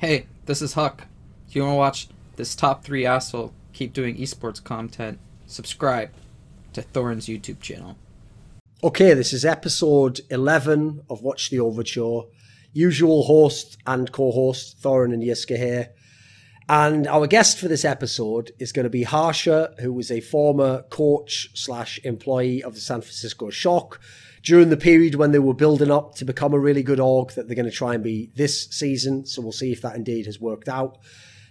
Hey, this is Huk. If you want to watch this top three asshole keep doing esports content, subscribe to Thorin's YouTube channel. Okay, this is episode 11 of Watch the Overture. Usual host and co host, Thorin and Yiska here. And our guest for this episode is going to be Harsha, who was a former coach slash employee of the San Francisco Shock during the period when they were building up to become a really good org that they're going to try and be this season. So we'll see if that indeed has worked out.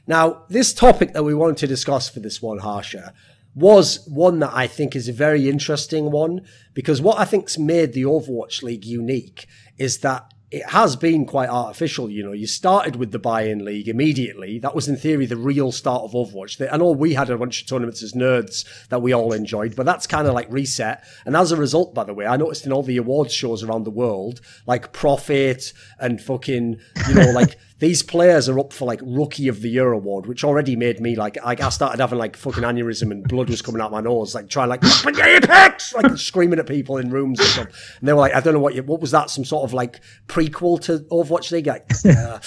Now, this topic that we wanted to discuss for this one, Harsha, was one that I think is a very interesting one because what I think's made the Overwatch League unique is that it has been quite artificial. You know, you started with the buy-in league immediately. That was in theory the real start of Overwatch. I know we had a bunch of tournaments as nerds that we all enjoyed, but that's kind of like reset. And as a result, by the way, I noticed in all the awards shows around the world, like Profit and fucking, you know, like these players are up for like Rookie of the Year award, which already made me like, like I started having like fucking aneurysm and blood was coming out my nose, like trying like apex, like screaming at people in rooms and stuff. And they were like, I don't know what you, what was that? Some sort of like prequel to Overwatch League? Like, uh,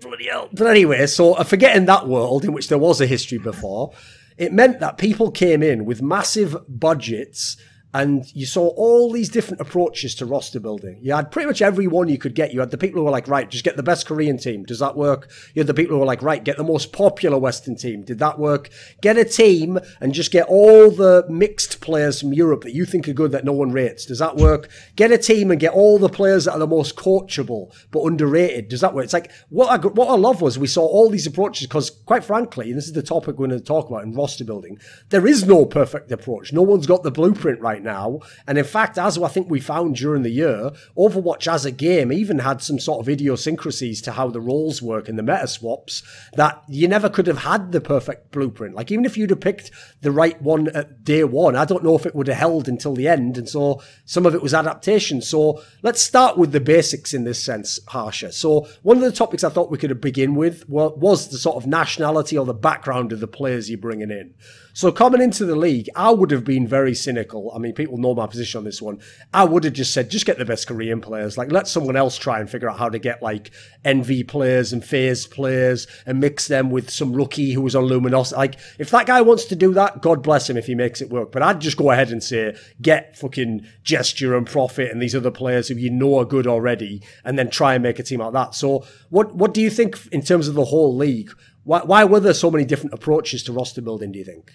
bloody hell. But anyway, so uh, forgetting that world in which there was a history before, it meant that people came in with massive budgets and you saw all these different approaches to roster building. You had pretty much every one you could get. You had the people who were like, right, just get the best Korean team. Does that work? You had the people who were like, right, get the most popular Western team. Did that work? Get a team and just get all the mixed players from Europe that you think are good that no one rates. Does that work? Get a team and get all the players that are the most coachable but underrated. Does that work? It's like what I what I love was we saw all these approaches because, quite frankly, and this is the topic we're going to talk about in roster building. There is no perfect approach. No one's got the blueprint right right now. And in fact, as I think we found during the year, Overwatch as a game even had some sort of idiosyncrasies to how the roles work in the meta swaps that you never could have had the perfect blueprint. Like even if you'd have picked the right one at day one, I don't know if it would have held until the end. And so some of it was adaptation. So let's start with the basics in this sense, Harsha. So one of the topics I thought we could have begin with was the sort of nationality or the background of the players you're bringing in. So coming into the league, I would have been very cynical. I mean, people know my position on this one. I would have just said, just get the best Korean players. Like, let someone else try and figure out how to get like NV players and FaZe players and mix them with some rookie who was on Luminosity. Like, if that guy wants to do that, God bless him if he makes it work. But I'd just go ahead and say, get fucking Gesture and Profit and these other players who you know are good already, and then try and make a team out like that. So, what what do you think in terms of the whole league? Why, why were there so many different approaches to roster building, do you think?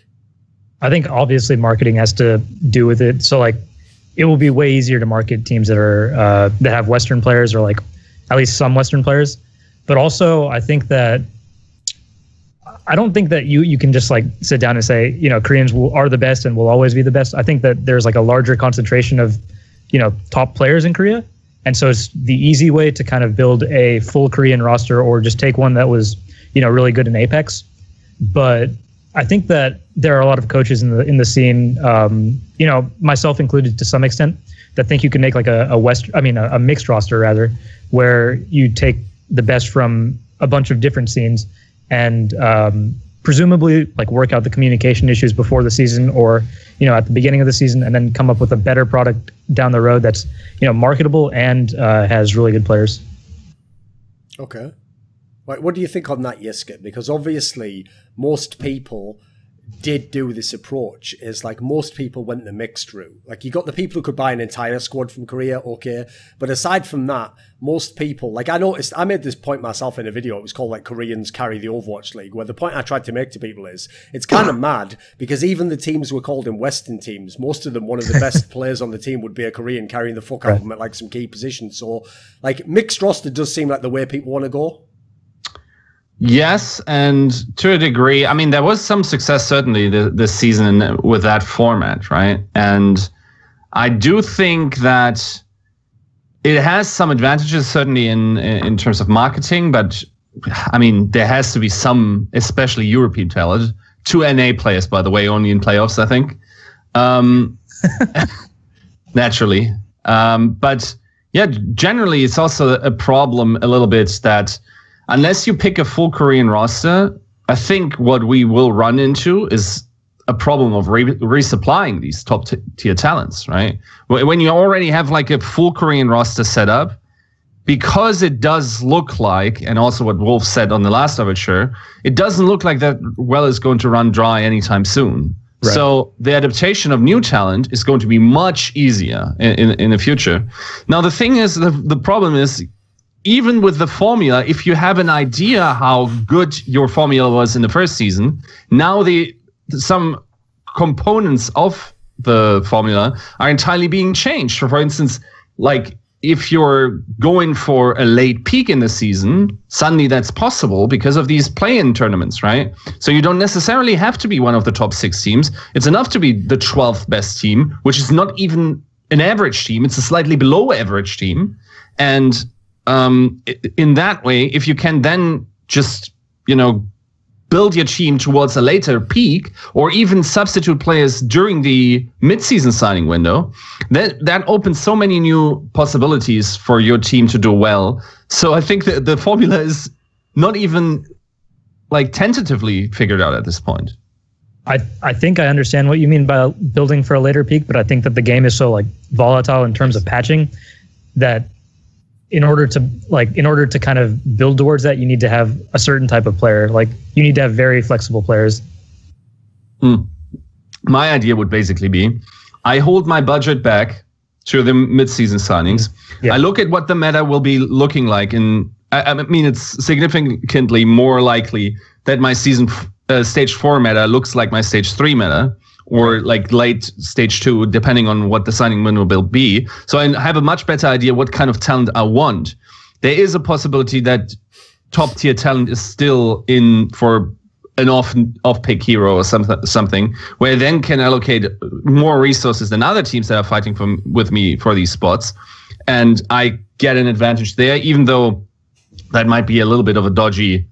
I think obviously marketing has to do with it. So like it will be way easier to market teams that are uh, that have Western players or like at least some Western players. But also I think that I don't think that you you can just like sit down and say you know Koreans will, are the best and will always be the best. I think that there's like a larger concentration of you know top players in Korea, and so it's the easy way to kind of build a full Korean roster or just take one that was you know really good in Apex. But I think that there are a lot of coaches in the in the scene, um, you know, myself included to some extent, that think you can make like a, a west, I mean, a, a, mixed roster rather, where you take the best from a bunch of different scenes and um, presumably like work out the communication issues before the season or you know at the beginning of the season, and then come up with a better product down the road that's you know marketable and uh, has really good players. Okay. Like, what do you think on that, Yiska? Because obviously, most people did do this approach is like most people went the mixed route. Like you got the people who could buy an entire squad from Korea, okay. But aside from that, most people, like I noticed, I made this point myself in a video. It was called like Koreans carry the Overwatch League, where the point I tried to make to people is it's kind of mad because even the teams were called in Western teams. Most of them, one of the best players on the team would be a Korean carrying the fuck out of them at like some key positions. So like mixed roster does seem like the way people want to go. Yes, and to a degree, I mean, there was some success certainly this season with that format, right? And I do think that it has some advantages certainly in in terms of marketing, but I mean, there has to be some, especially European talent. Two NA players, by the way, only in playoffs, I think. Um, naturally, um, but yeah, generally, it's also a problem a little bit that unless you pick a full Korean roster, I think what we will run into is a problem of re- resupplying these top t- tier talents, right? When you already have like a full Korean roster set up, because it does look like, and also what Wolf said on the last overture, it doesn't look like that well is going to run dry anytime soon. Right. So the adaptation of new talent is going to be much easier in, in, in the future. Now the thing is, the, the problem is, even with the formula, if you have an idea how good your formula was in the first season, now the some components of the formula are entirely being changed. For, instance, like if you're going for a late peak in the season, suddenly that's possible because of these play-in tournaments, right? So you don't necessarily have to be one of the top six teams. It's enough to be the 12th best team, which is not even an average team. It's a slightly below average team. And um, in that way, if you can then just, you know, build your team towards a later peak or even substitute players during the mid-season signing window that that opens so many new possibilities for your team to do well. So i think that the formula is not even like tentatively figured out at this point. I, I think I understand what you mean by building for a later peak, but I think that the game is so like volatile in terms of patching that in order to like in order to kind of build towards that you need to have a certain type of player like you need to have very flexible players Hmm. my idea would basically be i hold my budget back to the mid-season signings Yeah. i look at what the meta will be looking like and I, I mean it's significantly more likely that my season f- uh, stage four meta looks like my stage three meta or like late stage two depending on what the signing window will be. So i have a much better idea what kind of talent i want. There is a possibility that top tier talent is still in for an off off pick hero or something something where then can allocate more resources than other teams that are fighting from with me for these spots. And I get an advantage there even though that might be a little bit of a dodgy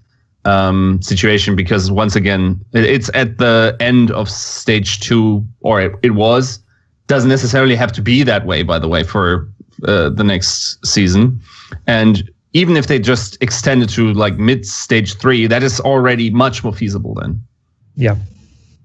um, situation because once again it's at the end of stage two or it, it was. Doesn't necessarily have to be that way by the way for uh, the next season. And even if they just extend it to like mid stage three that is already much more feasible then. Yeah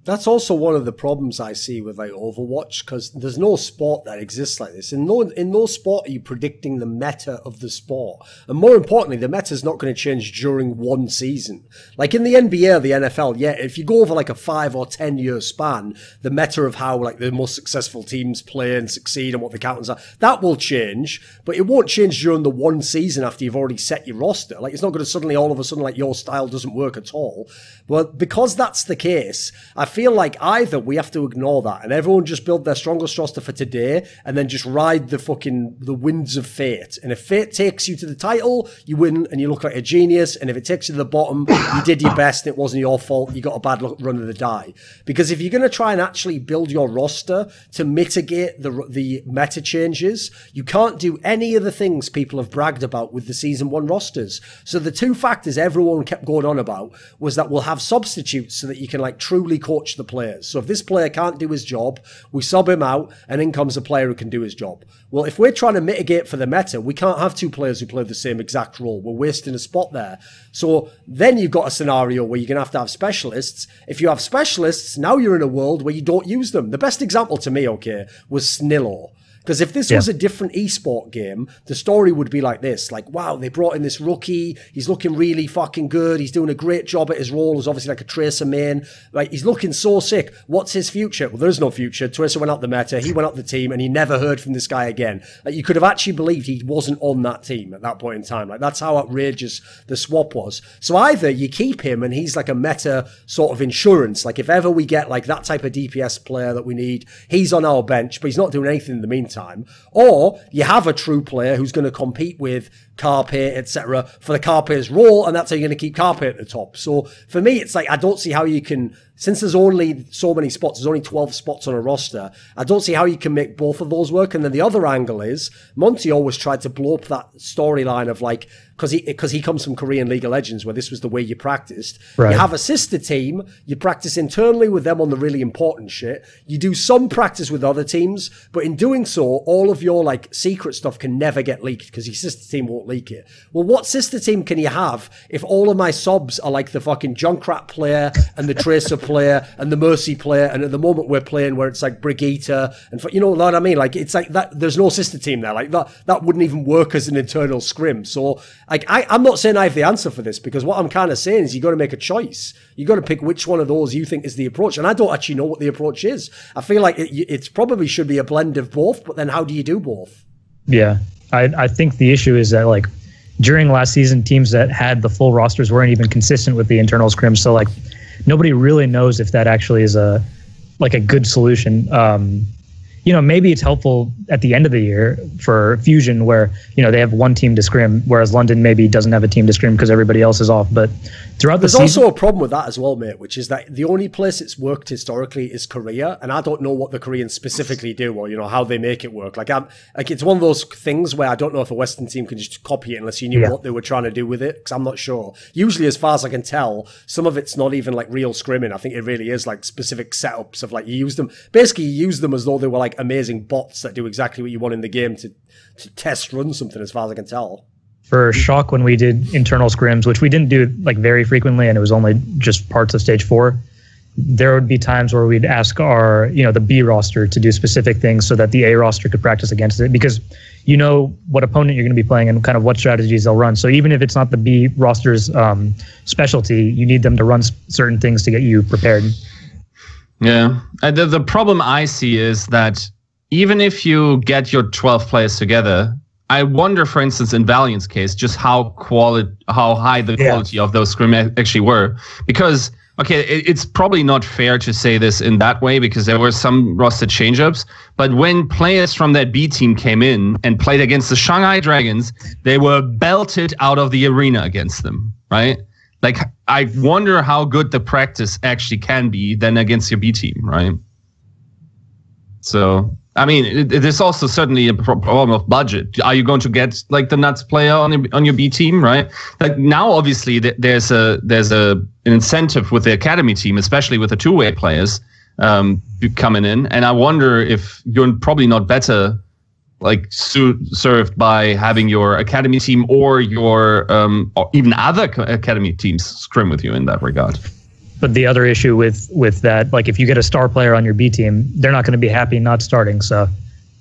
That's also one of the problems I see with like Overwatch because there's no sport that exists like this. In no in no sport are you predicting the meta of the sport, and more importantly, the meta is not going to change during one season. Like in the NBA or the NFL, yeah, if you go over like a five or ten year span, the meta of how like the most successful teams play and succeed and what the captains are, that will change, but it won't change during the one season after you've already set your roster. Like it's not going to suddenly all of a sudden like your style doesn't work at all. But because that's the case, I feel like either we have to ignore that and everyone just build their strongest roster for today and then just ride the fucking the winds of fate. And if fate takes you to the title, you win and you look like a genius. And if it takes you to the bottom, you did your best it wasn't your fault. You got a bad run of the die. Because if you're going to try and actually build your roster to mitigate the the meta changes, you can't do any of the things people have bragged about with the season one rosters. So the two factors everyone kept going on about was that we'll have substitutes so that you can like truly coach the players. So if this player can't do his job, we sub him out and in comes a player who can do his job. Well, if we're trying to mitigate for the meta, we can't have two players who play the same exact role. We're wasting a spot there. So then you've got a scenario where you're going to have to have specialists. If you have specialists, now you're in a world where you don't use them. The best example to me, okay, was Snillo. Because if this Yeah. was a different esport game, the story would be like this: like, wow, they brought in this rookie. He's looking really fucking good. He's doing a great job at his role as obviously like a tracer main. Like, he's looking so sick. What's his future? Well, there's no future. Tracer went out the meta. He went out the team, and he never heard from this guy again. Like, you could have actually believed he wasn't on that team at that point in time. Like, that's how outrageous the swap was. So either you keep him, and he's like a meta sort of insurance. Like, if ever we get like that type of DPS player that we need, he's on our bench, but he's not doing anything in the meantime. Or you have a true player who's going to compete with Carpe, etc., for the Carpe's role, and that's how you're going to keep Carpe at the top. So for me, it's like I don't see how you can, since there's only so many spots, there's only 12 spots on a roster, I don't see how you can make both of those work. And then the other angle is Monte always tried to blow up that storyline of like, because he because he comes from Korean League of Legends where this was the way you practiced. Right. You have a sister team, you practice internally with them on the really important shit. You do some practice with other teams, but in doing so, all of your like secret stuff can never get leaked because your sister team won't leak it. Well, what sister team can you have if all of my subs are like the fucking John Junkrat player and the Tracer player and the Mercy player, and at the moment we're playing where it's like Brigitte and you know what I mean? Like it's like that. There's no sister team there. Like that. That wouldn't even work as an internal scrim. So like I, I'm not saying I have the answer for this because what I'm kind of saying is you got to make a choice. You got to pick which one of those you think is the approach, and I don't actually know what the approach is. I feel like it, it's probably should be a blend of both, but then how do you do both? Yeah, I I think the issue is that like during last season, teams that had the full rosters weren't even consistent with the internal scrim. So like nobody really knows if that actually is a like a good solution. Um, you know, maybe it's helpful at the end of the year for Fusion where, you know, they have one team to scrim, whereas London maybe doesn't have a team to scrim because everybody else is off. But throughout There's the season. also a problem with that as well, mate, which is that the only place it's worked historically is Korea. And I don't know what the Koreans specifically do or, you know, how they make it work. Like, I'm, like it's one of those things where I don't know if a Western team can just copy it unless you knew Yeah. what they were trying to do with it. Cause I'm not sure. Usually, as far as I can tell, some of it's not even like real scrimming. I think it really is like specific setups of like you use them. Basically, you use them as though they were like amazing bots that do exactly what you want in the game to, to test run something as far as I can tell. for shock when we did internal scrims which we didn't do like very frequently and it was only just parts of stage four there would be times where we'd ask our you know the b roster to do specific things so that the a roster could practice against it because you know what opponent you're going to be playing and kind of what strategies they'll run so even if it's not the b roster's um, specialty you need them to run certain things to get you prepared Yeah. Uh, the, the problem I see is that even if you get your 12 players together, I wonder, for instance, in Valiant's case, just how quality, how high the Yeah. quality of those scrim actually were. Because, okay, it, it's probably not fair to say this in that way because there were some roster change-ups. But when players from that B team came in and played against the Shanghai Dragons, they were belted out of the arena against them, right? Like, I wonder how good the practice actually can be then against your B team, right? So, I mean, it, it is also certainly a problem of budget. Are you going to get like the nuts player on your, on your B team, right? Like now, obviously, th- there's a there's a an incentive with the academy team, especially with the two way players um, coming in, and I wonder if you're probably not better like su- served by having your academy team or your um, or even other academy teams scrim with you in that regard. but the other issue with with that like if you get a star player on your b team they're not going to be happy not starting so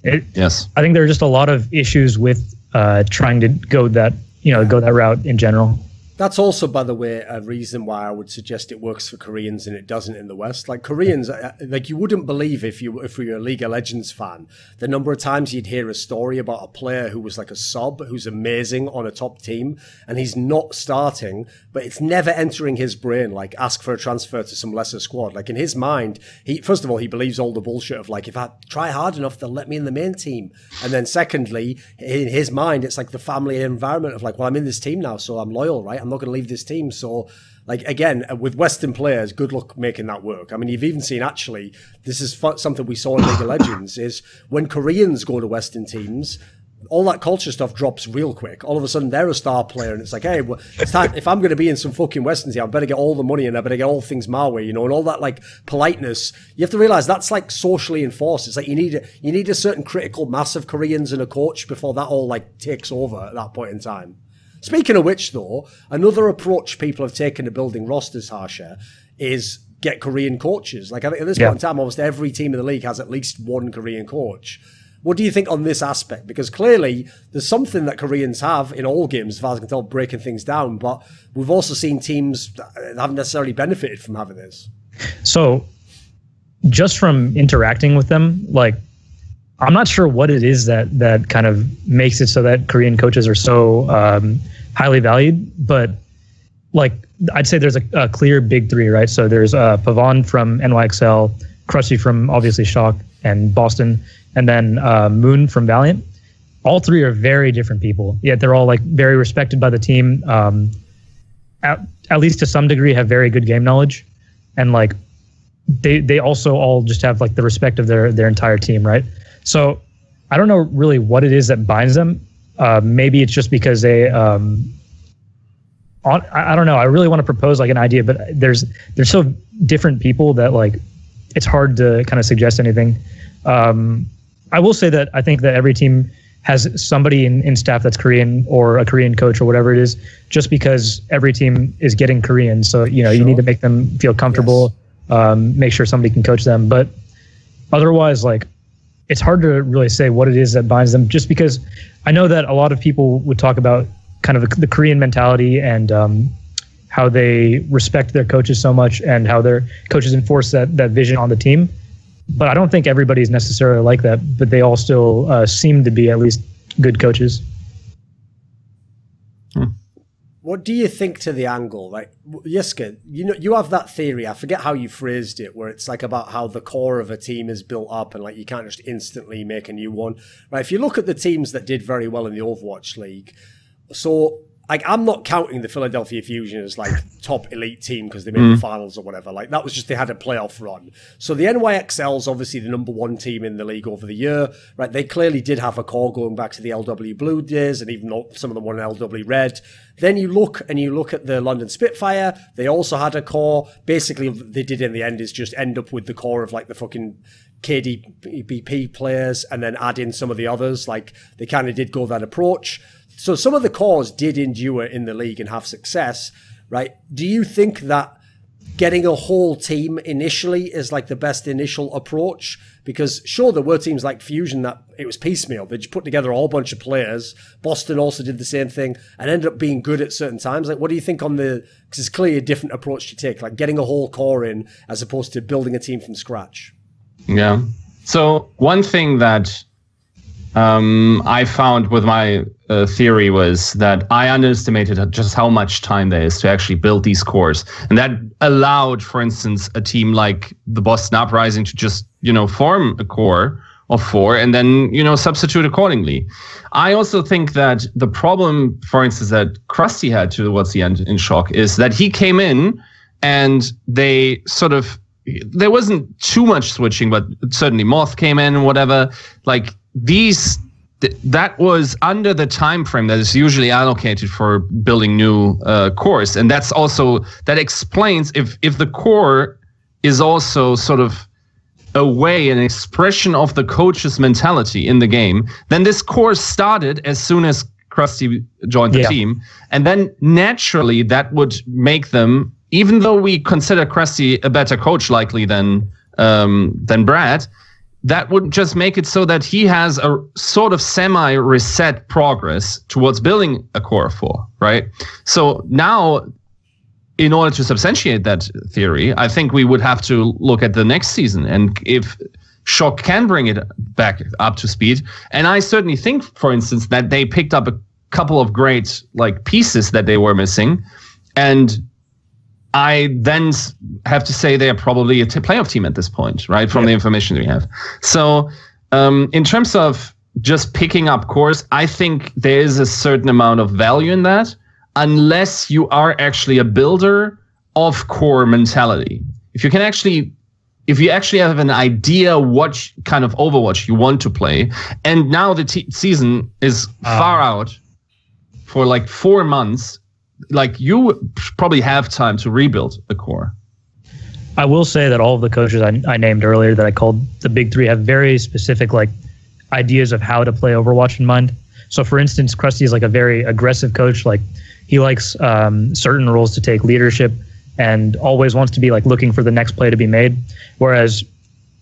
it, Yes. I think there are just a lot of issues with uh, trying to go that you know go that route in general. That's also, by the way, a reason why I would suggest it works for Koreans and it doesn't in the West. Like Koreans, uh, like you wouldn't believe if you if you're a League of Legends fan, the number of times you'd hear a story about a player who was like a sub, who's amazing on a top team, and he's not starting, but it's never entering his brain. Like ask for a transfer to some lesser squad. Like in his mind, he first of all he believes all the bullshit of like if I try hard enough, they'll let me in the main team, and then secondly, in his mind, it's like the family environment of like, well, I'm in this team now, so I'm loyal, right? I'm not going to leave this team. So, like, again, uh, with Western players, good luck making that work. I mean, you've even seen actually, this is something we saw in League of Legends is when Koreans go to Western teams, all that culture stuff drops real quick. All of a sudden, they're a star player, and it's like, hey, well, it's time, if I'm going to be in some fucking Western team, I better get all the money and I better get all things my way, you know, and all that like politeness. You have to realize that's like socially enforced. It's like you need a, you need a certain critical mass of Koreans and a coach before that all like takes over at that point in time. Speaking of which, though, another approach people have taken to building rosters, Harsha, is get Korean coaches. Like I think at this Yeah. point in time, almost every team in the league has at least one Korean coach. What do you think on this aspect? Because clearly there's something that Koreans have in all games, as far as I can tell, breaking things down. But we've also seen teams that haven't necessarily benefited from having this. So, just from interacting with them, like I'm not sure what it is that that kind of makes it so that Korean coaches are so um, highly valued, but like I'd say there's a, a clear big three, right? So there's uh, Pavane from NYXL, Crusty from obviously Shock and Boston, and then uh, Moon from Valiant. All three are very different people, yet they're all like very respected by the team. Um, at, at least to some degree, have very good game knowledge, and like they they also all just have like the respect of their their entire team, right? So I don't know really what it is that binds them. Uh, maybe it's just because they um, on I, I don't know. I really want to propose like an idea, but there's there's so different people that like it's hard to kind of suggest anything. Um, I will say that I think that every team has somebody in, in staff that's Korean or a Korean coach or whatever it is, just because every team is getting Korean. So, you know, sure. you need to make them feel comfortable, yes. um, make sure somebody can coach them. But otherwise, like, it's hard to really say what it is that binds them just because I know that a lot of people would talk about kind of the, Korean mentality and um, how they respect their coaches so much and how their coaches enforce that, that vision on the team but I don't think everybody's necessarily like that. But they all still uh, seem to be at least good coaches. What do you think to the angle? Like Yiska, you know, you have that theory. I forget how you phrased it, where it's like about how the core of a team is built up, and like you can't just instantly make a new one. Right? If you look at the teams that did very well in the Overwatch League, so like I'm not counting the Philadelphia Fusion as like top elite team because they made mm. the finals or whatever. Like that was just they had a playoff run. So the NYXL is obviously the number one team in the league over the year, right? They clearly did have a core going back to the LW Blue days, and even though some of them were in LW Red. Then you look and you look at the London Spitfire. They also had a core. Basically, they did in the end is just end up with the core of like the fucking KDBP players, and then add in some of the others. Like they kind of did go that approach. So some of the cores did endure in the league and have success, right? Do you think that getting a whole team initially is like the best initial approach? Because sure, there were teams like Fusion that it was piecemeal. They just put together a whole bunch of players. Boston also did the same thing and ended up being good at certain times. Like, what do you think on the? Because it's clearly a different approach to take, like getting a whole core in as opposed to building a team from scratch. Yeah. So one thing that um, I found with my uh, theory was that I underestimated just how much time there is to actually build these cores, and that allowed, for instance, a team like the Boston Uprising to just you know form a core of four and then you know substitute accordingly. I also think that the problem, for instance, that Crusty had towards the end in Shock is that he came in and they sort of there wasn't too much switching, but certainly Moth came in and whatever. Like these th- that was under the time frame that is usually allocated for building new uh, cores and that's also that explains if if the core is also sort of a way an expression of the coach's mentality in the game then this core started as soon as crusty joined the yeah. team and then naturally that would make them even though we consider crusty a better coach likely than um, than brad that would just make it so that he has a sort of semi reset progress towards building a core four, right? So now, in order to substantiate that theory, I think we would have to look at the next season and if Shock can bring it back up to speed. And I certainly think, for instance, that they picked up a couple of great like pieces that they were missing. And I then have to say they are probably a t- playoff team at this point, right? From the information we have. So, um, in terms of just picking up cores, I think there is a certain amount of value in that, unless you are actually a builder of core mentality. If you can actually, if you actually have an idea what kind of Overwatch you want to play, and now the t- season is uh. far out for like four months like you probably have time to rebuild the core. I will say that all of the coaches I, I named earlier that I called the big three have very specific like ideas of how to play Overwatch in mind. So, for instance, Crusty is like a very aggressive coach. Like he likes um, certain roles to take leadership and always wants to be like looking for the next play to be made. Whereas,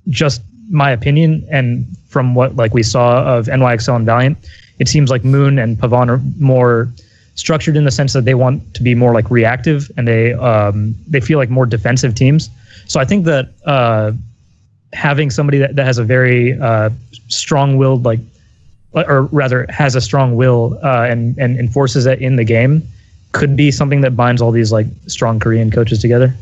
just my opinion and from what like we saw of NYXL and Valiant, it seems like Moon and Pavane are more structured in the sense that they want to be more like reactive and they um, they feel like more defensive teams. So I think that uh, having somebody that, that has a very uh, strong-willed like or rather has a strong will uh, and and enforces it in the game could be something that binds all these like strong Korean coaches together.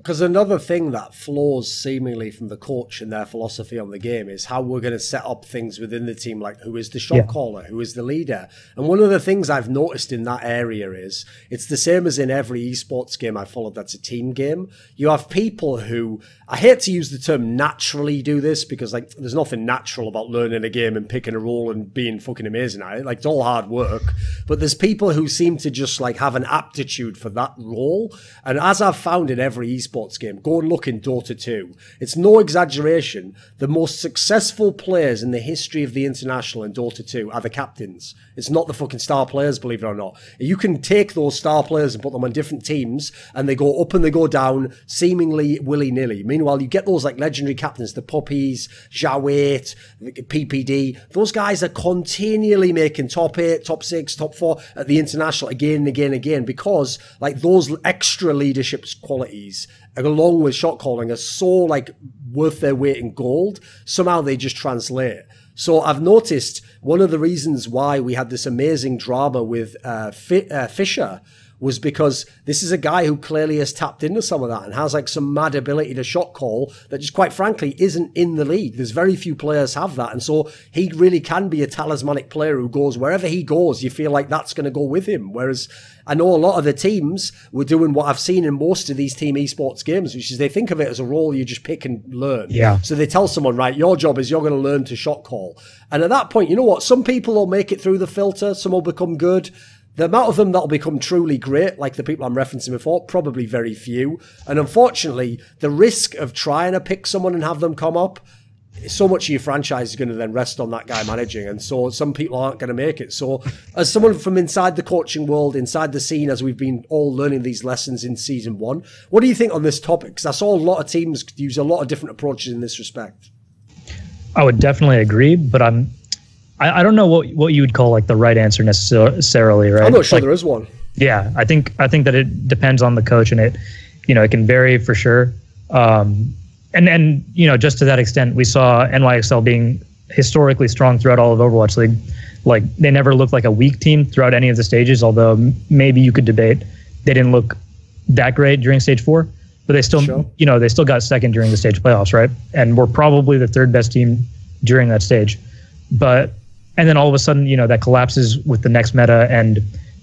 Because another thing that flows seemingly from the coach and their philosophy on the game is how we're going to set up things within the team, like who is the shot yeah. caller, who is the leader. And one of the things I've noticed in that area is it's the same as in every esports game I followed that's a team game. You have people who, I hate to use the term naturally do this because like there's nothing natural about learning a game and picking a role and being fucking amazing at it. Like it's all hard work. But there's people who seem to just like have an aptitude for that role. And as I've found in every esports esports game. Go and look in Dota 2. It's no exaggeration. The most successful players in the history of the international in Dota 2 are the captains. It's not the fucking star players, believe it or not. You can take those star players and put them on different teams, and they go up and they go down seemingly willy nilly. Meanwhile, you get those like legendary captains, the Puppeys, Jawait, PPD. Those guys are continually making top eight, top six, top four at the international again and again and again because like those extra leadership qualities along with shot calling are so like worth their weight in gold. Somehow they just translate. So I've noticed one of the reasons why we had this amazing drama with uh, F- uh, Fissure was because this is a guy who clearly has tapped into some of that and has like some mad ability to shot call that just quite frankly isn't in the league. There's very few players have that. And so he really can be a talismanic player who goes wherever he goes, you feel like that's going to go with him. Whereas I know a lot of the teams were doing what I've seen in most of these team esports games, which is they think of it as a role you just pick and learn. Yeah. So they tell someone, right, your job is you're going to learn to shot call. And at that point, you know what? Some people will make it through the filter, some will become good. The amount of them that'll become truly great, like the people I'm referencing before, probably very few. And unfortunately, the risk of trying to pick someone and have them come up, so much of your franchise is going to then rest on that guy managing. And so some people aren't going to make it. So, as someone from inside the coaching world, inside the scene, as we've been all learning these lessons in season one, what do you think on this topic? Because I saw a lot of teams use a lot of different approaches in this respect. I would definitely agree, but I'm I, I don't know what what you would call like the right answer necessarily, right? I'm not sure like, there is one. Yeah, I think I think that it depends on the coach, and it you know it can vary for sure. Um, and and you know just to that extent, we saw NYXL being historically strong throughout all of Overwatch League. Like they never looked like a weak team throughout any of the stages, although maybe you could debate they didn't look that great during stage four, but they still Sure. you know they still got second during the stage playoffs, right? And were probably the third best team during that stage. But and then all of a sudden, you know, that collapses with the next meta and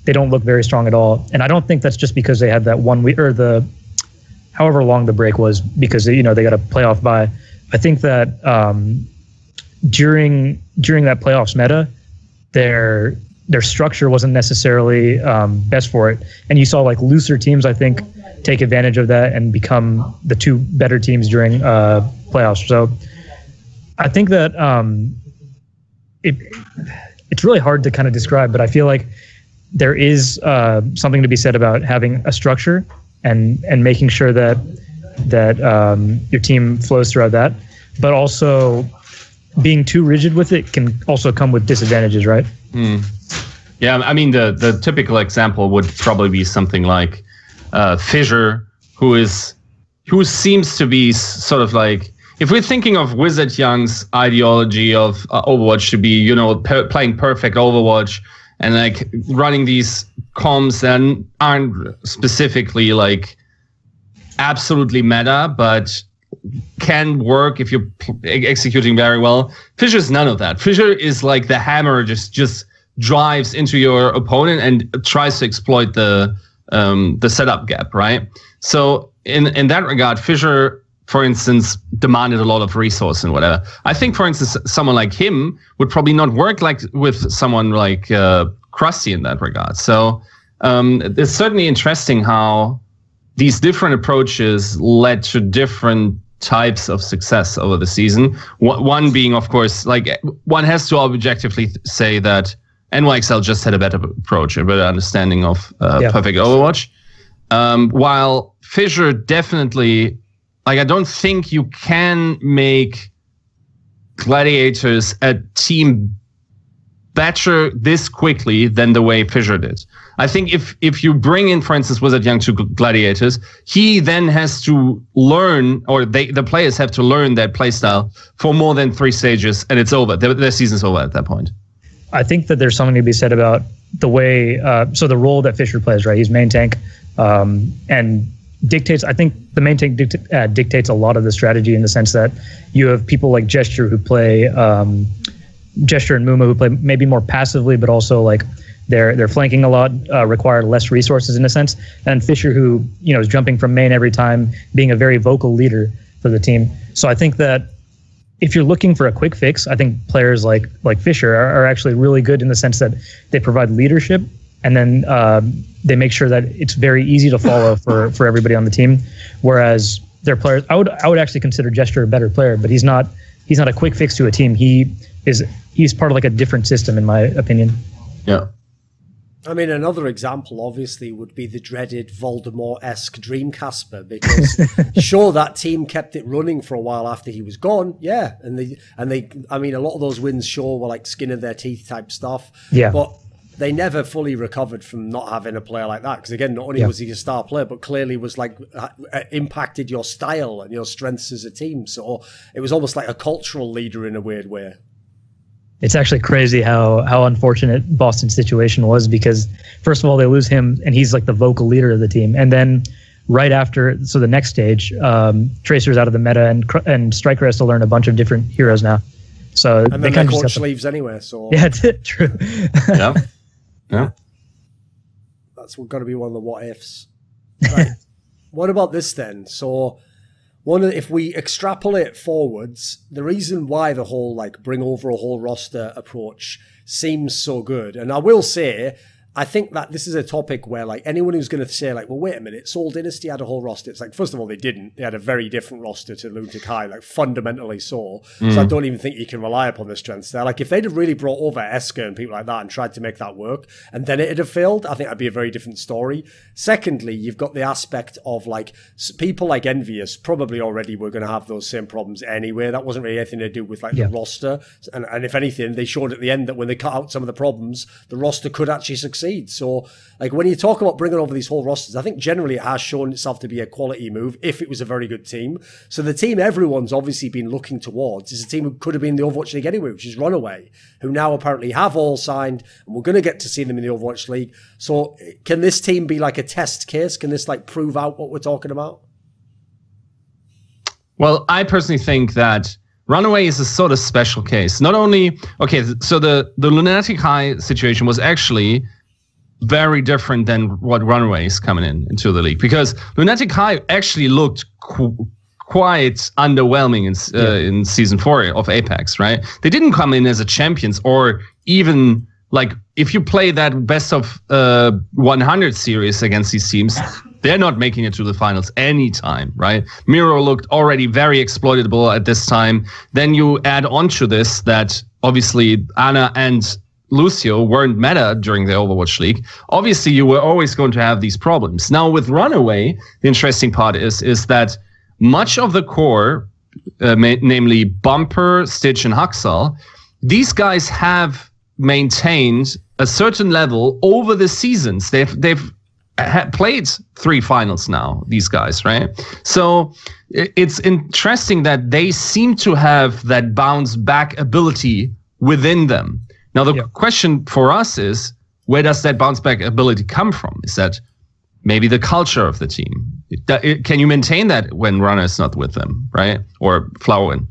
they don't look very strong at all. And I don't think that's just because they had that one week or the however long the break was because you know they got a playoff by. I think that um, during during that playoffs meta, their their structure wasn't necessarily um, best for it, and you saw like looser teams. I think take advantage of that and become the two better teams during uh, playoffs. So I think that um, it it's really hard to kind of describe, but I feel like there is uh, something to be said about having a structure and and making sure that that um, your team flows throughout that, but also being too rigid with it can also come with disadvantages, right? Yeah, I mean the the typical example would probably be something like uh, Fissure, who is who seems to be sort of like if we're thinking of WizardHyeong's ideology of uh, Overwatch to be you know per- playing perfect Overwatch and like running these comms that aren't specifically like absolutely meta, but can work if you're p- executing very well. Fissure's none of that. Fissure is like the hammer, just just drives into your opponent and tries to exploit the um, the setup gap, right? So in in that regard, Fissure, for instance, demanded a lot of resource and whatever. I think, for instance, someone like him would probably not work like with someone like uh, Crusty in that regard. So um, it's certainly interesting how these different approaches led to different types of success over the season. One being, of course, like one has to objectively say that NYXL just had a better approach, a better understanding of uh, Yeah. perfect Overwatch. Um, while Fissure definitely, like, I don't think you can make Gladiators a team better this quickly than the way Fissure did. I think if if you bring in, for instance, WizardHyeong to Gladiators, he then has to learn, or they the players have to learn that playstyle for more than three stages, and it's over. Their, their season's over at that point. I think that there's something to be said about the way, uh, so the role that Fissure plays, right? He's main tank um, and dictates, I think the main tank dict- uh, dictates a lot of the strategy in the sense that you have people like Gesture who play, um, Gesture and Muma who play maybe more passively, but also like they're they're flanking a lot, uh, require less resources in a sense. And Fissure, who you know is jumping from main every time, being a very vocal leader for the team. So I think that if you're looking for a quick fix, I think players like like Fissure are, are actually really good in the sense that they provide leadership and then uh, they make sure that it's very easy to follow for for everybody on the team. Whereas their players, I would I would actually consider Gesture a better player, but he's not he's not a quick fix to a team. He is he's part of like a different system in my opinion. Yeah. I mean, another example, obviously, would be the dreaded Voldemort-esque DreamKazper, because sure that team kept it running for a while after he was gone, yeah, and they and they, I mean, a lot of those wins, sure, were like skin of their teeth type stuff, Yeah. but they never fully recovered from not having a player like that. Because again, not only Yeah. was he a star player, but clearly was like uh, uh, impacted your style and your strengths as a team. So it was almost like a cultural leader in a weird way. It's actually crazy how how unfortunate Boston's situation was because first of all they lose him and he's like the vocal leader of the team, and then right after, so the next stage, um, Tracer's out of the meta and Cr- and Striker has to learn a bunch of different heroes now. So And they then their kind of coach leaves anyway, so the, yeah, true. Yeah. Yeah. that's got to be one of the what ifs. Right. what about this then? So, one of, if we extrapolate forwards, the reason why the whole like bring over a whole roster approach seems so good, and I will say. I think that this is a topic where, like, anyone who's going to say, like, well, wait a minute, Seoul Dynasty had a whole roster. It's like, first of all, they didn't. They had a very different roster to Lunatic-Hai, like, fundamentally so. So I mm. don't even think you can rely upon the strengths there. Like, if they'd have really brought over Esca and people like that and tried to make that work, and then it'd have failed, I think that'd be a very different story. Secondly, you've got the aspect of, like, people like Envious probably already were going to have those same problems anyway. That wasn't really anything to do with, like, Yeah. the roster. And, and if anything, they showed at the end that when they cut out some of the problems, the roster could actually succeed. So, like, when you talk about bringing over these whole rosters, I think generally it has shown itself to be a quality move if it was a very good team. So, the team everyone's obviously been looking towards is a team who could have been the Overwatch League anyway, which is Runaway, who now apparently have all signed, and we're going to get to see them in the Overwatch League. So, can this team be like a test case? Can this, like, prove out what we're talking about? Well, I personally think that Runaway is a sort of special case. Not only okay, so the the Lunatic High situation was actually very different than what Runaway is coming in into the league because Lunatic-Hai actually looked qu- quite underwhelming in uh, in season four of Apex. Right? They didn't come in as a champions or even like if you play that best of uh, 100 series against these teams, they're not making it to the finals anytime, right? Miro looked already very exploitable at this time. Then you add on to this that obviously Ana and Lucio weren't meta during the Overwatch League. Obviously, you were always going to have these problems. Now with Runaway, the interesting part is is that much of the core, uh, ma- namely Bumper, Stitch, and Haksal, these guys have maintained a certain level over the seasons. They've they've ha- played three finals now. These guys, right? So it's interesting that they seem to have that bounce back ability within them. Now the Yeah. question for us is, where does that bounce back ability come from? Is that maybe the culture of the team? That- it- can you maintain that when runner is not with them, right? Or Flowen?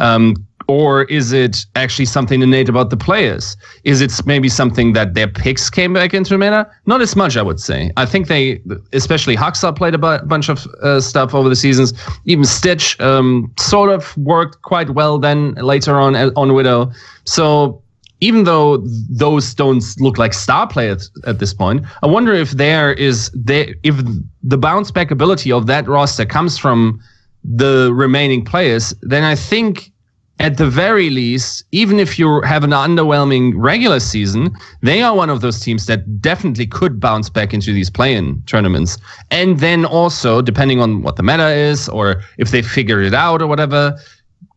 Um, or is it actually something innate about the players? Is it maybe something that their picks came back into meta? Not as much, I would say. I think they, especially Huxa, played a bu- bunch of uh, stuff over the seasons. Even Stitch um, sort of worked quite well then later on uh, on Widow. So even though those don't look like star players at this point, I wonder if there is there if the bounce back ability of that roster comes from the remaining players, then I think at the very least, even if you have an underwhelming regular season, they are one of those teams that definitely could bounce back into these play-in tournaments. And then also, depending on what the meta is, or if they figure it out or whatever,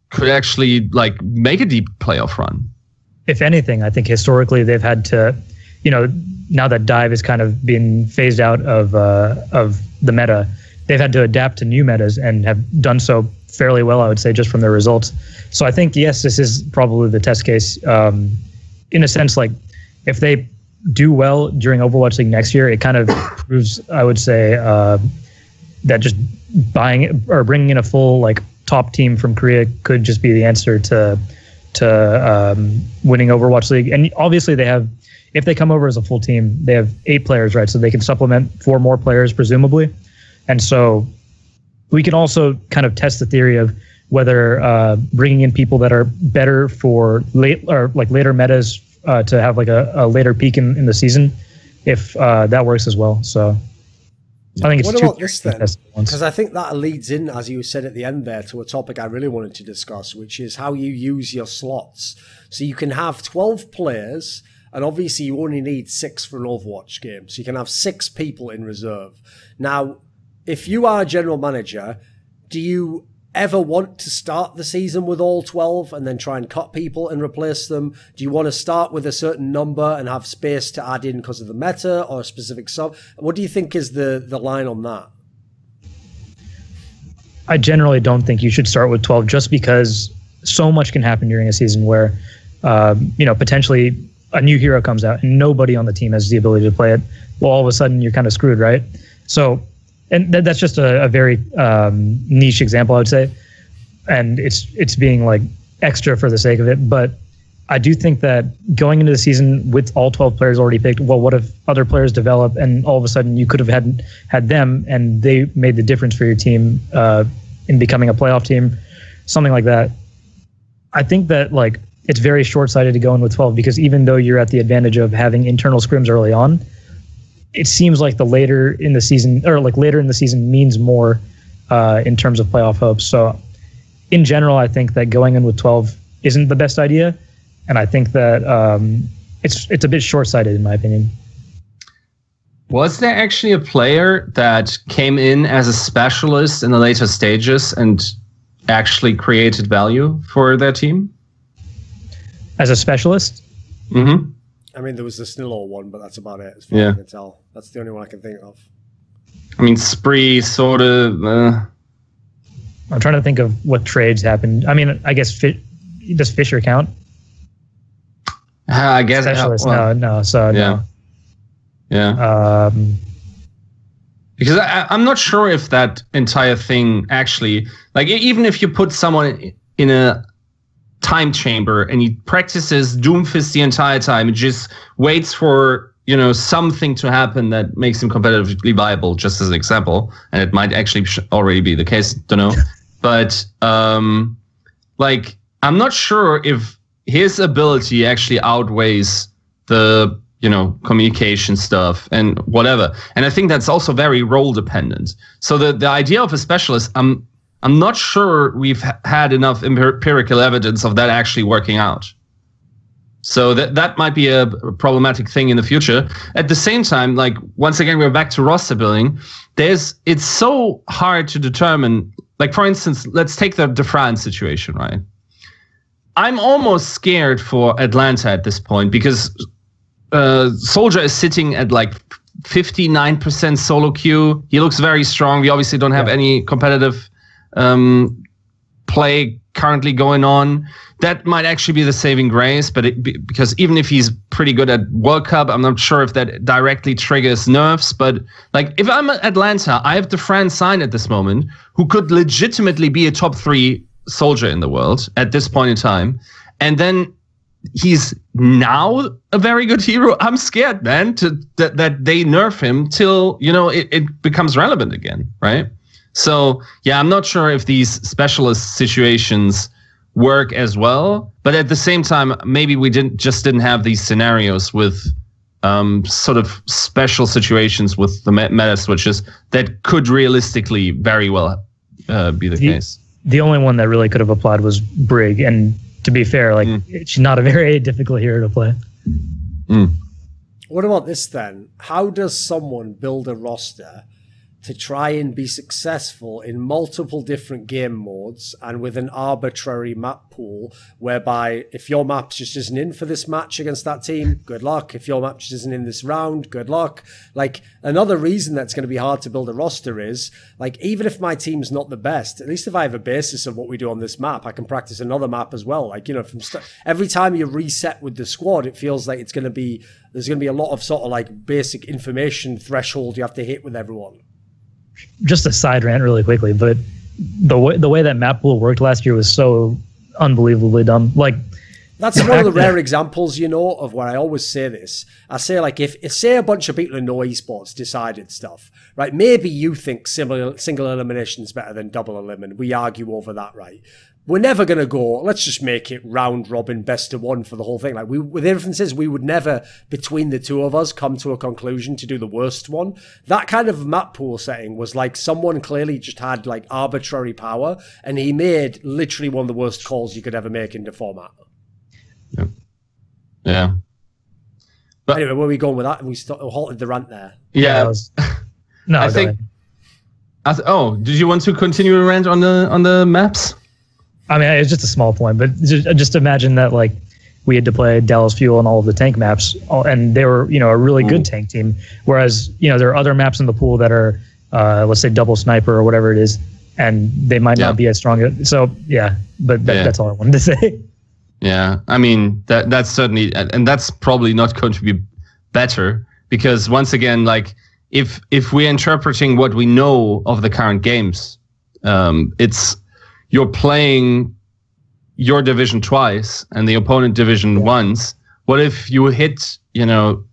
could actually like make a deep playoff run. If anything, I think historically they've had to, you know, now that dive is kind of been phased out of uh, of the meta, they've had to adapt to new metas and have done so fairly well, I would say, just from their results. So I think yes, this is probably the test case. Um, in a sense, like if they do well during Overwatch League next year, it kind of proves, I would say, uh, that just buying or bringing in a full like top team from Korea could just be the answer to to um, winning Overwatch League. And obviously, they have if they come over as a full team, they have eight players, right? So they can supplement four more players, presumably. And so we can also kind of test the theory of whether uh, bringing in people that are better for late or like later metas uh, to have like a, a later peak in, in the season if uh, that works as well. So I think it's What about this then? Because I think that leads in, as you said at the end there, to a topic I really wanted to discuss, which is how you use your slots. So you can have 12 players, and obviously you only need six for an Overwatch game. So you can have six people in reserve. Now, if you are a general manager, do you ever want to start the season with all 12 and then try and cut people and replace them? Do you want to start with a certain number and have space to add in because of the meta or a specific sub? What do you think is the, the line on that? I generally don't think you should start with 12 just because so much can happen during a season where, um, you know, potentially a new hero comes out and nobody on the team has the ability to play it. Well, all of a sudden you're kind of screwed, right? So, and th- that's just a, a very um, niche example, I would say. And it's it's being like extra for the sake of it. But I do think that going into the season with all 12 players already picked, well, what if other players develop and all of a sudden you could have had had them and they made the difference for your team uh, in becoming a playoff team, something like that. I think that like it's very short-sighted to go in with 12 because even though you're at the advantage of having internal scrims early on, it seems like the later in the season or like later in the season means more uh, in terms of playoff hopes. So in general, I think that going in with 12 isn't the best idea, and I think that um, it's it's a bit short-sighted in my opinion. Was there actually a player that came in as a specialist in the later stages and actually created value for their team? As a specialist, Mm-hmm. I mean, there was the Snillo one, but that's about it as far Yeah. as I can tell. That's the only one I can think of. I mean, Spree sort of. Uh, I'm trying to think of what trades happened. I mean, I guess Fi- does Fissure count? I guess. Specialist? well, no, no. So Yeah. Yeah. Um, because I, I'm not sure if that entire thing actually, like, even if you put someone in a time chamber and he practices Doomfist the entire time. And just waits for you know something to happen that makes him competitively viable, just as an example, and it might actually already be the case. Don't know, but um, like, I'm not sure if his ability actually outweighs the you know communication stuff and whatever. And i think that's also very role dependent. So the the idea of a specialist i'm i'm not sure we've had enough empirical evidence of that actually working out so that that might be a problematic thing in the future at the same time like once again we're back to roster building there's it's so hard to determine like for instance let's take the Dafran situation right i'm almost scared for atlanta at this point because uh, Soldier is sitting at like 59% solo queue. He looks very strong. We obviously don't have Yeah. any competitive um, play currently going on. That might actually be the saving grace, but it, because even if he's pretty good at World Cup, I'm not sure if that directly triggers nerfs. But like, if I'm at Atlanta, I have Dafran sign at this moment, who could legitimately be a top three soldier in the world at this point in time, and then he's now a very good hero. I'm scared, man, to that that they nerf him till you know it, it becomes relevant again, right? So yeah, I'm not sure if these specialist situations work as well, but at the same time, maybe we didn't just didn't have these scenarios with um, sort of special situations with the meta switches that could realistically very well uh, be the Ye- case. the only one that really could have applied was Brig, and to be fair, like Mm. it's not a very difficult hero to play. What about this then? How does someone build a roster to try and be successful in multiple different game modes and with an arbitrary map pool whereby if your map just isn't in for this match against that team, good luck. If your map just isn't in this round, good luck. Like another reason that's going to be hard to build a roster is like even if my team's not the best, at least if I have a basis of what we do on this map, I can practice another map as well. Like you know, from every time you reset with the squad, it feels like it's going to be there's going to be a lot of sort of like basic information threshold you have to hit with everyone. Just a side rant, really quickly, but the way the way that map pool worked last year was so unbelievably dumb. Like That's one of the rare examples, you know, of where I always say this. I say, like, if, if say a bunch of people who know esports decided stuff, right? Maybe you think similar, single elimination is better than double elimination. We argue over that, right? We're never going to go, let's just make it round robin best of one for the whole thing. Like, we, the difference is we would never, between the two of us, come to a conclusion to do the worst one. That kind of map pool setting was like someone clearly just had like arbitrary power and he made literally one of the worst calls you could ever make in the format. Yeah. Yeah. But anyway, where are we going with that? And we st- halted the rant there. Yeah. was, no, I think. I th- oh, did you want to continue to rant on the on the maps? I mean, it's just a small point, but just, just imagine that like we had to play Dallas Fuel and all of the tank maps, all- and they were you know a really good tank team. Whereas you know there are other maps in the pool that are uh, let's say double sniper or whatever it is, and they might Yeah. not be as strong. So yeah, but that, Yeah. that's all I wanted to say. Yeah, I mean that that's certainly, and that's probably not going to be better because once again, like if if we're interpreting what we know of the current games, um, it's you're playing your division twice and the opponent division once. What if you hit, you know,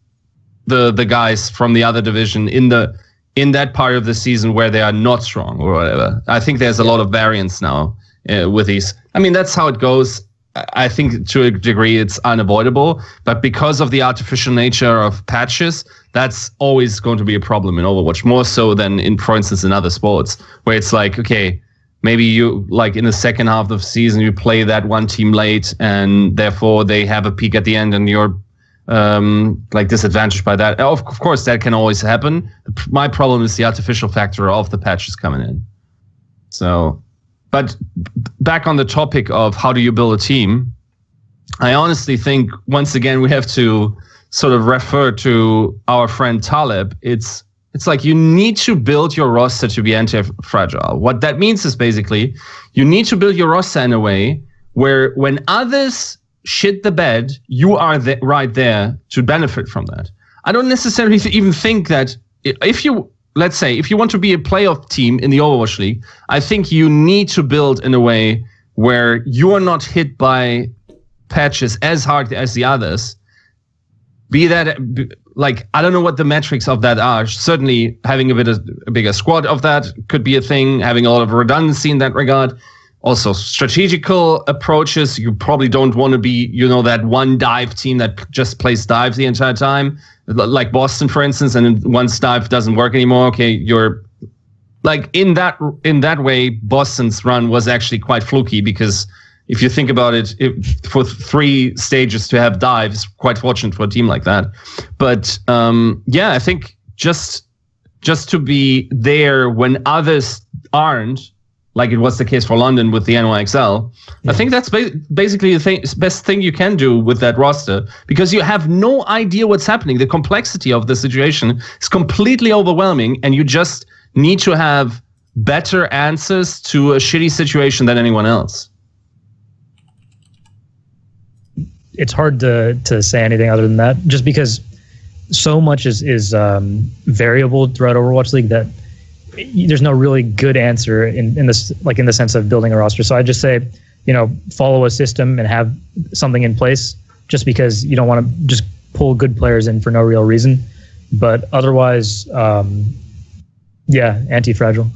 the the guys from the other division in the in that part of the season where they are not strong or whatever? I think there's a lot of variance now uh, with these. I mean, that's how it goes. I- I think to a degree it's unavoidable, but because of the artificial nature of patches, that's always going to be a problem in Overwatch, more so than in, for instance, in other sports, where it's like, okay, maybe you like in the second half of the season you play that one team late, and therefore they have a peak at the end, and you're um, like disadvantaged by that. Of, of course, that can always happen. My problem is the artificial factor of the patches coming in. So, but back on the topic of how do you build a team, I honestly think once again we have to sort of refer to our friend Taleb. It's it's like you need to build your roster to be anti-fragile. What that means is basically you need to build your roster in a way where when others shit the bed, you are right there to benefit from that. I don't necessarily even think that if you let's say if you want to be a playoff team in the Overwatch League, I think you need to build in a way where you are not hit by patches as hard as the others. Be that like I don't know what the metrics of that are. Certainly, having a bit of a bigger squad of that could be a thing. Having a lot of redundancy in that regard. Also, strategical approaches. You probably don't want to be, you know, that one dive team that just plays dives the entire time, like Boston, for instance. And once dive doesn't work anymore, okay, you're like in that in that way, Boston's run was actually quite fluky because if you think about it, it for three stages to have dives, quite fortunate for a team like that. But um, yeah, I think just just to be there when others aren't, like it was the case for London with the NYXL, I think that's ba- basically the best thing you can do with that roster because you have no idea what's happening. The complexity of the situation is completely overwhelming, and you just need to have better answers to a shitty situation than anyone else. It's hard to to say anything other than that, just because so much is is um, variable throughout Overwatch League that there's no really good answer in in this like in the sense of building a roster. So I just say, you know, follow a system and have something in place, just because you don't want to just pull good players in for no real reason. But otherwise, um, yeah, anti-fragile.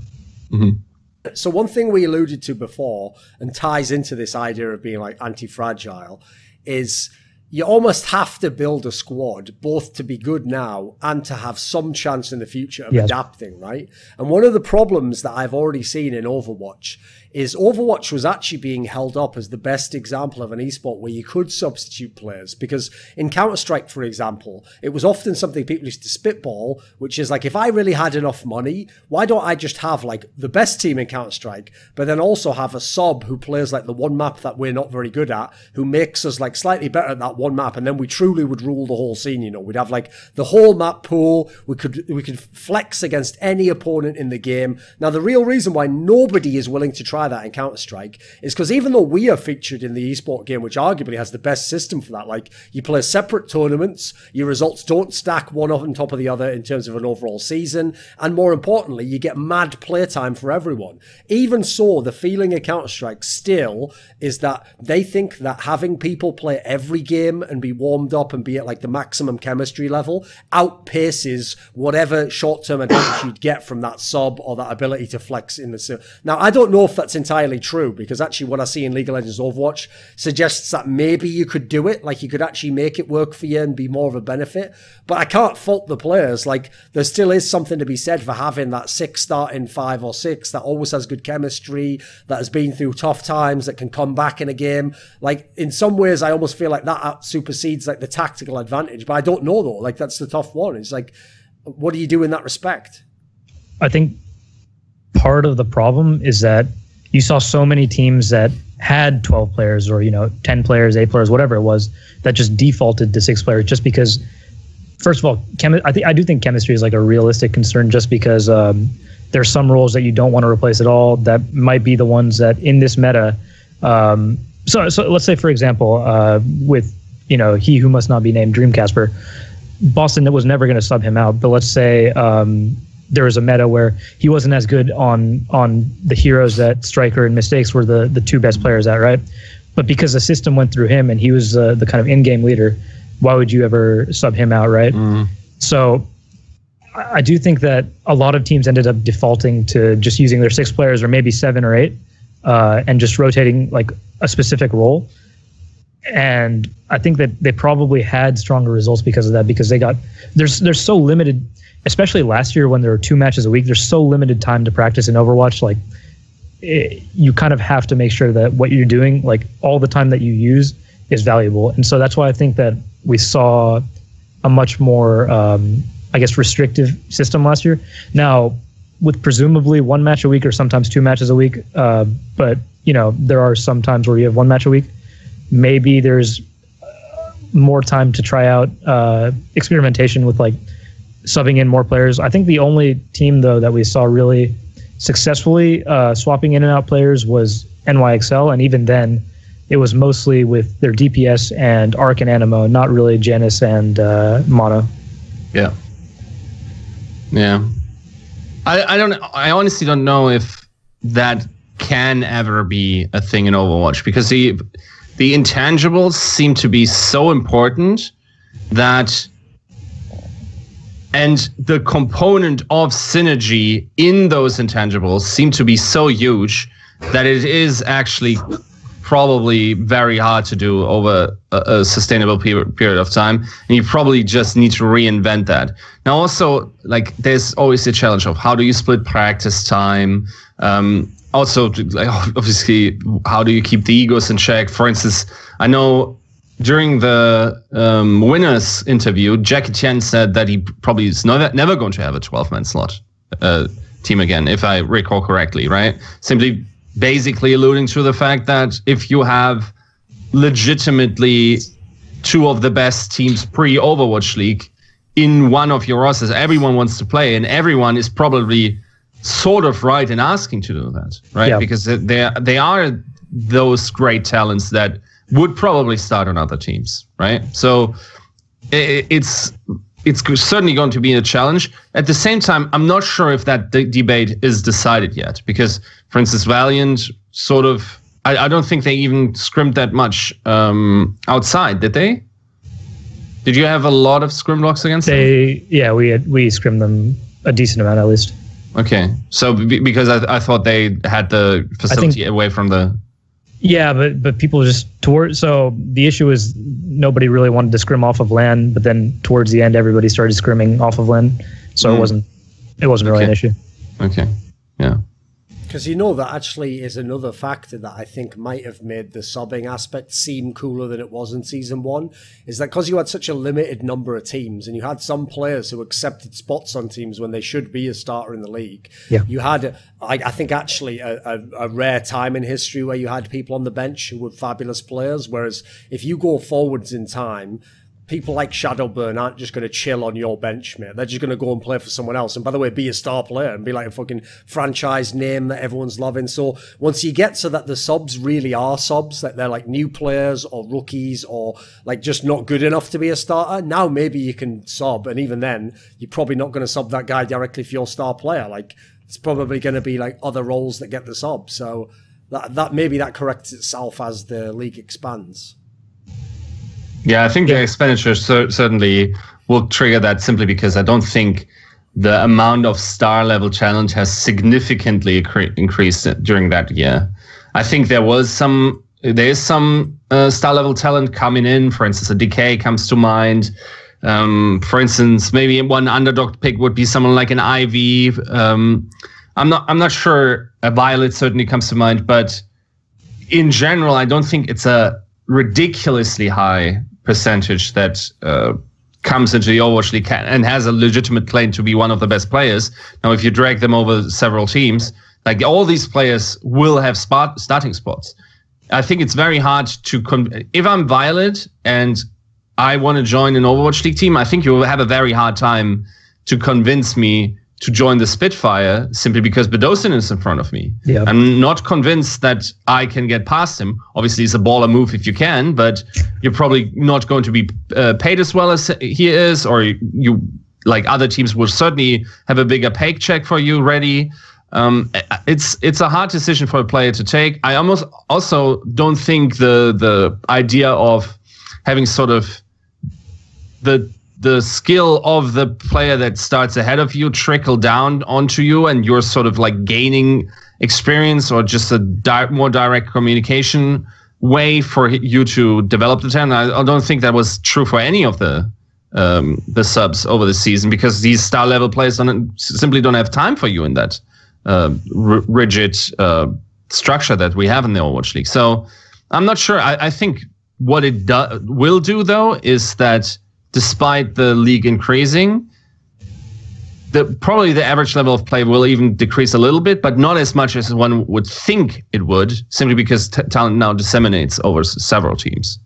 So one thing we alluded to before and ties into this idea of being like anti-fragile is you almost have to build a squad both to be good now and to have some chance in the future of Yes. adapting, right? And one of the problems that I've already seen in Overwatch is Overwatch was actually being held up as the best example of an esport where you could substitute players because in Counter-Strike, for example, it was often something people used to spitball, which is like, if I really had enough money, why don't I just have like the best team in Counter-Strike, but then also have a sub who plays like the one map that we're not very good at, who makes us like slightly better at that one map, and then we truly would rule the whole scene, you know. We'd have like the whole map pool, we could we could flex against any opponent in the game. Now the real reason why nobody is willing to try that in Counter-Strike is because even though we are featured in the esport game, which arguably has the best system for that, like you play separate tournaments, your results don't stack one on top of the other in terms of an overall season, and more importantly, you get mad playtime for everyone. Even so, the feeling of Counter-Strike still is that they think that having people play every game and be warmed up and be at like the maximum chemistry level outpaces whatever short-term advantage you'd get from that sub or that ability to flex in the. Now, I don't know if that's that's entirely true because actually what I see in League of Legends Overwatch suggests that maybe you could do it, like you could actually make it work for you and be more of a benefit. But I can't fault the players. Like there still is something to be said for having that six starting five or six that always has good chemistry, that has been through tough times, that can come back in a game. Like in some ways, I almost feel like that supersedes like the tactical advantage. But I don't know though. Like that's the tough one. It's like, what do you do in that respect? I think part of the problem is that you saw so many teams that had 12 players or you know 10 players 8 players whatever it was that just defaulted to 6 players just because first of all chemi- I think I do think chemistry is like a realistic concern just because um, there's some roles that you don't want to replace at all that might be the ones that in this meta um, so so let's say for example uh, with you know he who must not be named DreamKazper Boston that was never going to sub him out but let's say um, there was a meta where he wasn't as good on on the heroes that Striker and Mistakes were the the two best players at, right? But because the system went through him and he was uh, the kind of in-game leader, why would you ever sub him out, right? Mm. So I do think that a lot of teams ended up defaulting to just using their six players or maybe seven or eight, uh, and just rotating like a specific role. And I think that they probably had stronger results because of that because they got there's there's so limited especially last year when there were two matches a week, there's so limited time to practice in Overwatch. Like, it, you kind of have to make sure that what you're doing, like all the time that you use, is valuable. And so that's why I think that we saw a much more, um, I guess, restrictive system last year. Now, with presumably one match a week or sometimes two matches a week, uh, but you know there are some times where you have one match a week. Maybe there's more time to try out uh, experimentation with like subbing in more players. I think the only team though that we saw really successfully uh, swapping in and out players was NYXL, and even then, it was mostly with their DPS and Ark and Anamo, not really Janus and uh, Mano. Yeah. Yeah. I, I don't I honestly don't know if that can ever be a thing in Overwatch because the the intangibles seem to be so important that and the component of synergy in those intangibles seem to be so huge that it is actually probably very hard to do over a, a sustainable pe- period of time. And you probably just need to reinvent that. Now also like there's always the challenge of how do you split practice time? Um, also like obviously how do you keep the egos in check? For instance i know during the um, winners interview, Jack Etienne said that he probably is never, never going to have a 12 man slot uh, team again, if I recall correctly, right? Simply basically alluding to the fact that if you have legitimately two of the best teams pre Overwatch League in one of your rosters, everyone wants to play, and everyone is probably sort of right in asking to do that, right? Yeah. Because they they are those great talents that would probably start on other teams, right? So it's it's certainly going to be a challenge. At the same time, I'm not sure if that de- debate is decided yet, because, for instance, Valiant sort of I, I don't think they even scrimmed that much um, outside, did they? Did you have a lot of scrim blocks against they, them? Yeah, we had, we scrimmed them a decent amount at least. Okay, so b- because I, I thought they had the facility away from the yeah, but but people just toward so the issue is nobody really wanted to scrim off of land, but then towards the end everybody started scrimming off of land, so mm. it wasn't it wasn't really an issue. Okay, yeah. Because you know that actually is another factor that I think might have made the subbing aspect seem cooler than it was in season one. Is that because you had such a limited number of teams and you had some players who accepted spots on teams when they should be a starter in the league. Yeah. You had, I, I think, actually a, a, a rare time in history where you had people on the bench who were fabulous players. Whereas if you go forwards in time, people like Shadowburn aren't just going to chill on your bench, mate. They're just going to go and play for someone else. And by the way, be a star player and be like a fucking franchise name that everyone's loving. So once you get so that the subs really are subs, that they're like new players or rookies or like just not good enough to be a starter, now maybe you can sub. And even then, you're probably not going to sub that guy directly for your star player. Like it's probably going to be like other roles that get the sub. So that, that maybe that corrects itself as the league expands. Yeah, I think yeah. the expenditure cer- certainly will trigger that simply because I don't think the amount of star level challenge has significantly accre- increased during that year. I think there was some there is some uh, star level talent coming in. For instance, a Decay comes to mind. Um, for instance, maybe one underdog pick would be someone like an Ivy. Um, I'm not I'm not sure. A Violet certainly comes to mind, but in general, I don't think it's a ridiculously high percentage that uh, comes into the Overwatch League and has a legitimate claim to be one of the best players. Now, if you drag them over several teams, like all these players will have spot starting spots. I think it's very hard to. Con- if I'm Violet and I want to join an Overwatch League team, I think you will have a very hard time to convince me to join the Spitfire simply because Bdosin is in front of me. Yeah. I'm not convinced that I can get past him. Obviously, it's a baller move if you can, but you're probably not going to be uh, paid as well as he is, or you like other teams will certainly have a bigger paycheck for you ready. Um, it's it's a hard decision for a player to take. I almost also don't think the the idea of having sort of the the skill of the player that starts ahead of you trickle down onto you and you're sort of like gaining experience or just a di- more direct communication way for you to develop the talent. I, I don't think that was true for any of the um, the subs over the season because these star level players don't, simply don't have time for you in that uh, r- rigid uh, structure that we have in the Overwatch League. So I'm not sure. I, I think what it do- will do though is that despite the league increasing, the probably the average level of play will even decrease a little bit, but not as much as one would think it would, simply because t- talent now disseminates over several teams.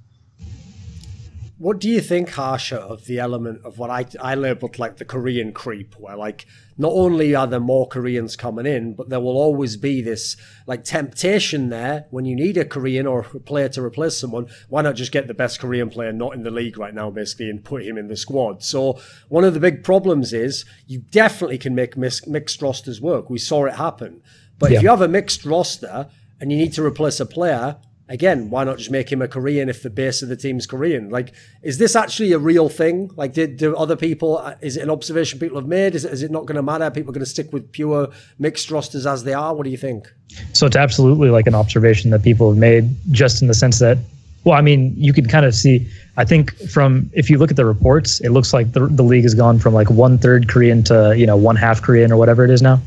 What do you think, Harsha, of the element of what I, I labeled like the Korean creep, where like not only are there more Koreans coming in, but there will always be this like temptation there when you need a Korean or a player to replace someone. Why not just get the best Korean player not in the league right now, basically, and put him in the squad? So one of the big problems is you definitely can make mis- mixed rosters work. We saw it happen. But yeah. if you have a mixed roster and you need to replace a player, again, why not just make him a Korean if the base of the team's Korean? Like, is this actually a real thing? Like, did do other people? Uh, is it an observation people have made? Is it, is it not going to matter? People are going to stick with pure mixed rosters as they are. What do you think? So it's absolutely like an observation that people have made, just in the sense that, well, I mean, you can kind of see. I think from if you look at the reports, it looks like the the league has gone from like one third Korean to you know one half Korean or whatever it is now,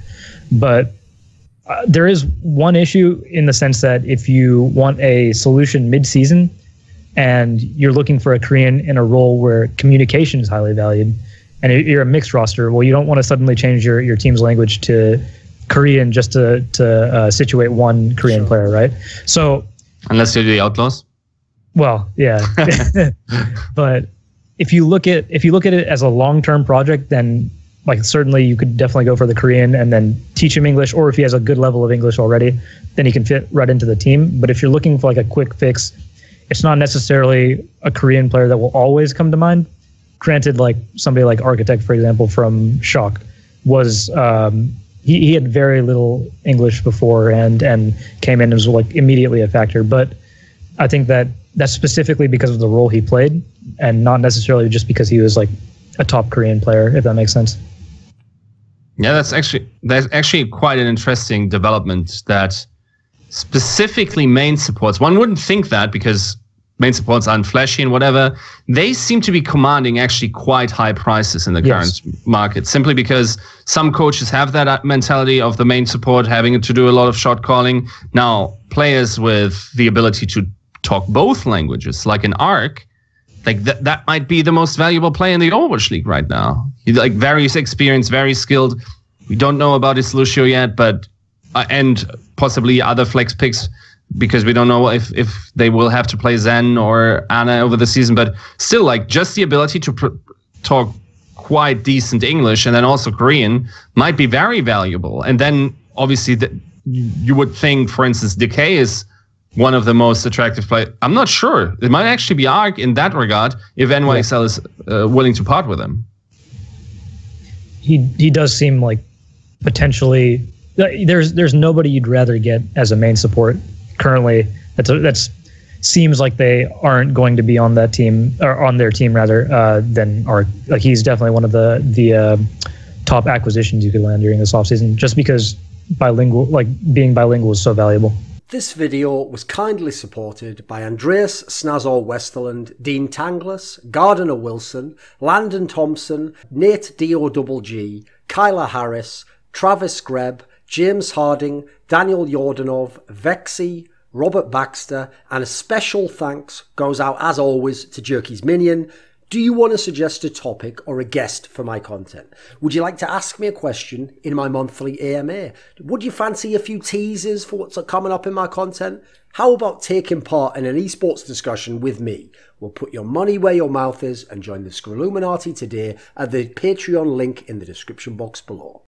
but uh, there is one issue in the sense that if you want a solution mid-season and you're looking for a Korean in a role where communication is highly valued, and you're a mixed roster, well, you don't want to suddenly change your, your team's language to Korean just to to uh, situate one Korean sure. player, right? So unless you're the Outlaws. Well, yeah, but if you look at if you look at it as a long term project, then like certainly you could definitely go for the Korean and then teach him English, or if he has a good level of English already, then he can fit right into the team. But if you're looking for like a quick fix, it's not necessarily a Korean player that will always come to mind. Granted, like somebody like Architect, for example, from Shock, was um, he, he had very little English before and and came in and was like immediately a factor. But I think that that's specifically because of the role he played, and not necessarily just because he was like a top Korean player, if that makes sense. Yeah, that's actually that's actually quite an interesting development that specifically main supports. One wouldn't think that because main supports aren't flashy and whatever. They seem to be commanding actually quite high prices in the yes. current market, simply because some coaches have that mentality of the main support having to do a lot of shot calling. Now, players with the ability to talk both languages, like an Ark, like that that might be the most valuable player in the Overwatch League right now. He's like very experienced, very skilled. We don't know about his Lucio yet, but uh, and possibly other flex picks because we don't know if if they will have to play Zen or Ana over the season. But still, like just the ability to pr- talk quite decent English and then also Korean might be very valuable. And then obviously that you would think, for instance, Decay is one of the most attractive players. I'm not sure. It might actually be Ark in that regard if NYXL yeah. is uh, willing to part with him. He he does seem like potentially there's there's nobody you'd rather get as a main support currently. That's a, that's seems like they aren't going to be on that team or on their team rather uh, than Ark. Like he's definitely one of the the uh, top acquisitions you could land during this offseason just because bilingual, like being bilingual is so valuable. This video was kindly supported by Andreas Snazore Westerlund, Dean Tanglis, Gardner Wilson, Landon Thompson, Nate D.O.G.G., Kyler Harris, Travis Greb, James Harding, Daniel Yordanov, VeXii, Robert Baxter, and a special thanks goes out as always to Jerky's Minion. Do you want to suggest a topic or a guest for my content? Would you like to ask me a question in my monthly AMA? Would you fancy a few teasers for what's coming up in my content? How about taking part in an esports discussion with me? We'll put your money where your mouth is and join the Scrilluminati today at the Patreon link in the description box below.